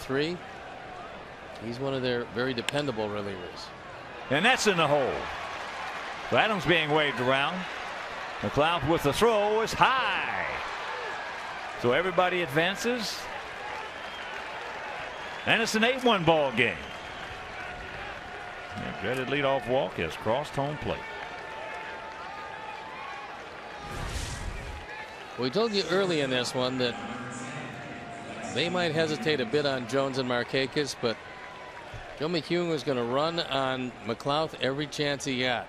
three. He's one of their very dependable relievers. And that's in the hole. So Adams being waved around. McLouth with the throw is high. So everybody advances. And it's an 8 1 ball game. The dreaded leadoff walk has crossed home plate. We told you early in this one that they might hesitate a bit on Jones and Markakis, but Joe McEwing was going to run on McLouth every chance he got.